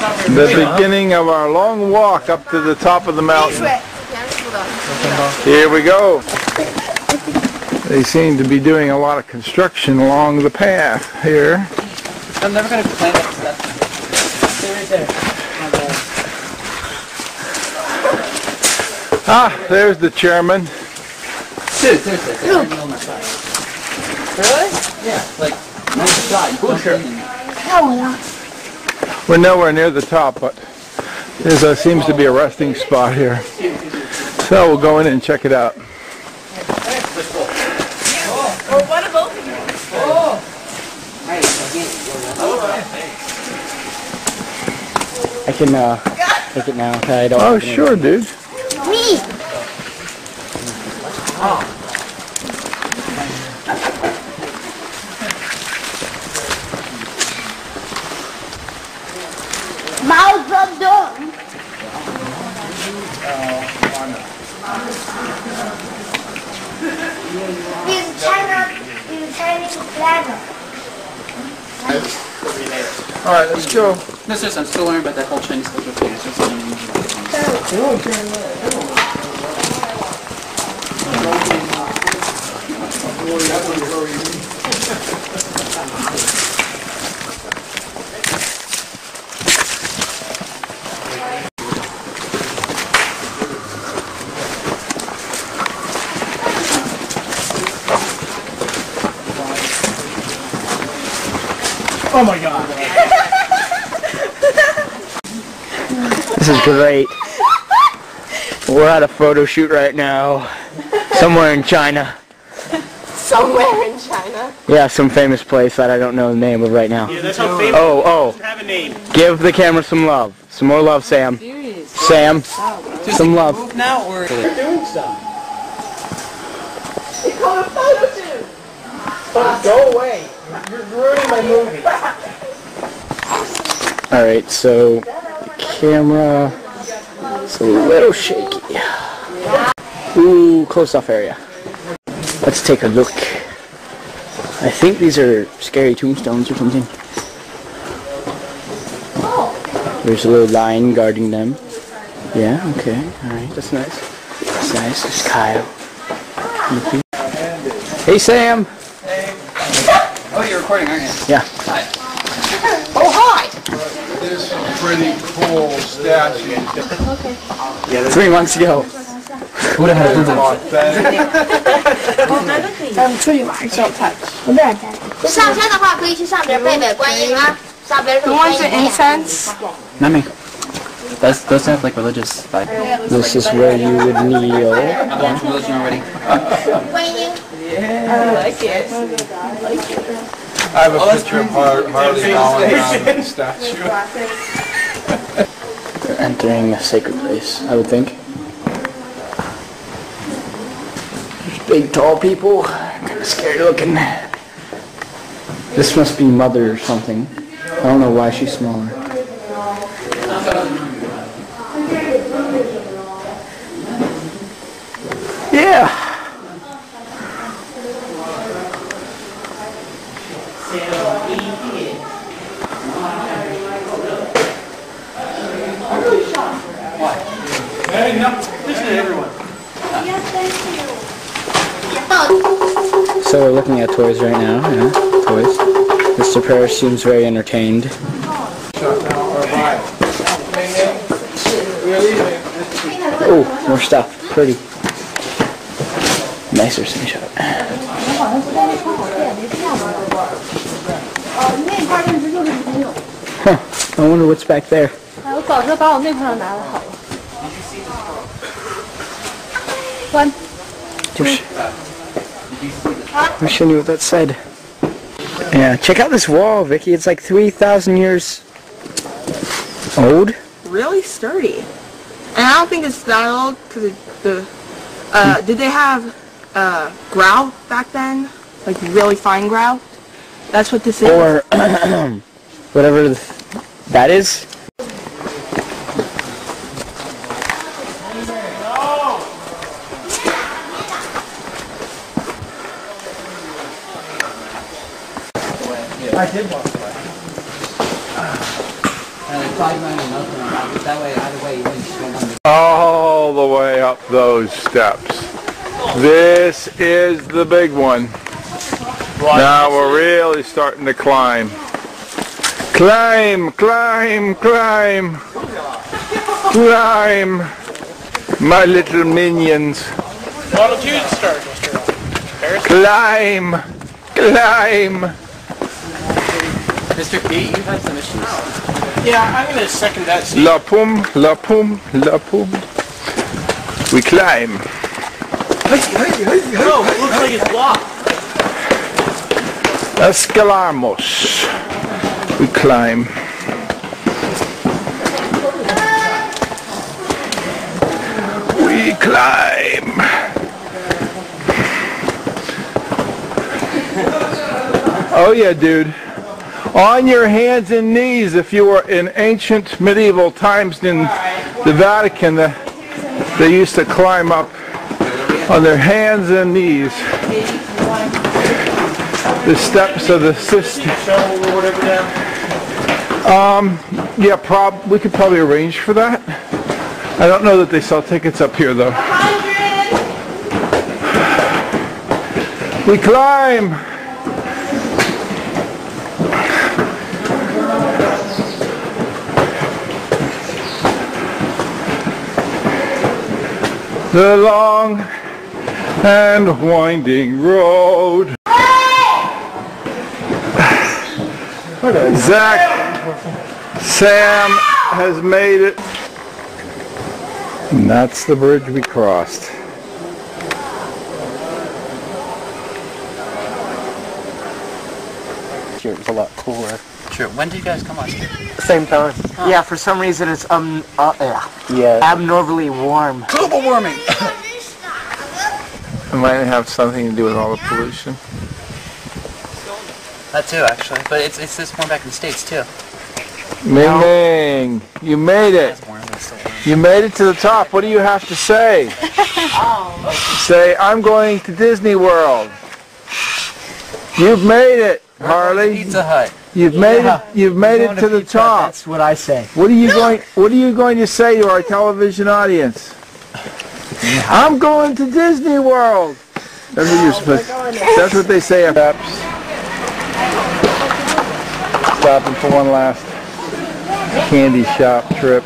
the beginning of our long walk up to the top of the mountain. Here we go. They seem to be doing a lot of construction along the path here. I'm never going to plant that stuff. Right there. Ah, there's the chairman. Dude, seriously. Really? Yeah, like, on the side. Bullshit. Yeah. We're nowhere near the top, but there uh, seems to be a resting spot here. So we'll go in and check it out. I can, uh, take it now. I don't. Oh, sure, dude. Me。毛泽东。Is China is Chinese flag? All right, let's go. No, seriously, I'm still learning about that whole Chinese culture thing. It's just, um, This is great. We're at a photo shoot right now. Somewhere in China. Somewhere in China. Yeah, some famous place that I don't know the name of right now. Yeah, that's how famous Oh, oh. have a name. Give the camera some love. Some more love, Sam. Sam, some love. move now or? Go away. You're ruining my movie. Alright, so the camera is a little shaky. Ooh, close off area. Let's take a look. I think these are scary tombstones or something. There's a little lion guarding them. Yeah, okay, alright, that's nice. That's nice, there's Kyle. Hey Sam! Oh, you're recording, aren't you? Yeah. This pretty cool statue. Three months ago. Who would have had a Google? 上山的话可以去上边拜拜观音啊，上边是观音殿。 Not me. Those, those have like religious vibe. This is where you would kneel. I've learned from religion already. 观音。I like it. I have a oh, picture of Har- Harley Holland on the statue. They're entering a sacred place, I would think. There's big, tall people. Kind of scary looking. This must be mother or something. I don't know why she's smaller. Yeah. So we're looking at toys right now. Yeah, toys. Mr. Parrish seems very entertained. Oh, more stuff. Pretty. Nicer screenshot. Huh. I wonder what's back there. 我早知道把我那块儿拿了好了。关。 Just, I'm showing you what that said. Yeah, check out this wall, Vicky. It's like 3,000 years old. Really sturdy. And I don't think it's that old because the. Uh, did they have uh, grout back then? Like really fine grout? That's what this is. Or whatever th- that is. I did walk away. five million nothing. That way, either way, you wouldn't spend on all the way up those steps. This is the big one. Now we're really starting to climb. Climb, climb, climb. Climb. My little minions. Model 2 start, Mr. Climb, climb. Mr. Pete, you had some issues. Yeah, I'm going to second that. Steve. La pum, la pum, la pum. We climb. Hey, hey, hey, No, it looks like it's blocked. Escalamos. We climb. We climb. Oh yeah, dude. On your hands and knees if you were in ancient medieval times in the Vatican, the, they used to climb up on their hands and knees the steps of the system. Shovel or whatever down. Um, yeah, prob we could probably arrange for that. I don't know that they sell tickets up here though. We climb. The long and winding road. Zach, Sam has made it. And that's the bridge we crossed. Here it was a lot cooler. Sure. When did you guys come on? Same time. Yeah, for some reason it's um uh, yeah. Yeah. Abnormally warm. Global warming. It might have something to do with all the pollution. That too, actually. But it's it's this warm back in the states too. Ming Ming, you made it. It's warm, but it's still warm. You made it to the top. What do you have to say? Say, I'm going to Disney World. You've made it, Harley. Pizza Hut. You've made Yeah. it. You've made it to the top. That's what I say. What are you going? What are you going to say to our television audience? I'm going to Disney World. That's what you're supposed. That's what they say. Steps. Stopping for one last candy shop trip.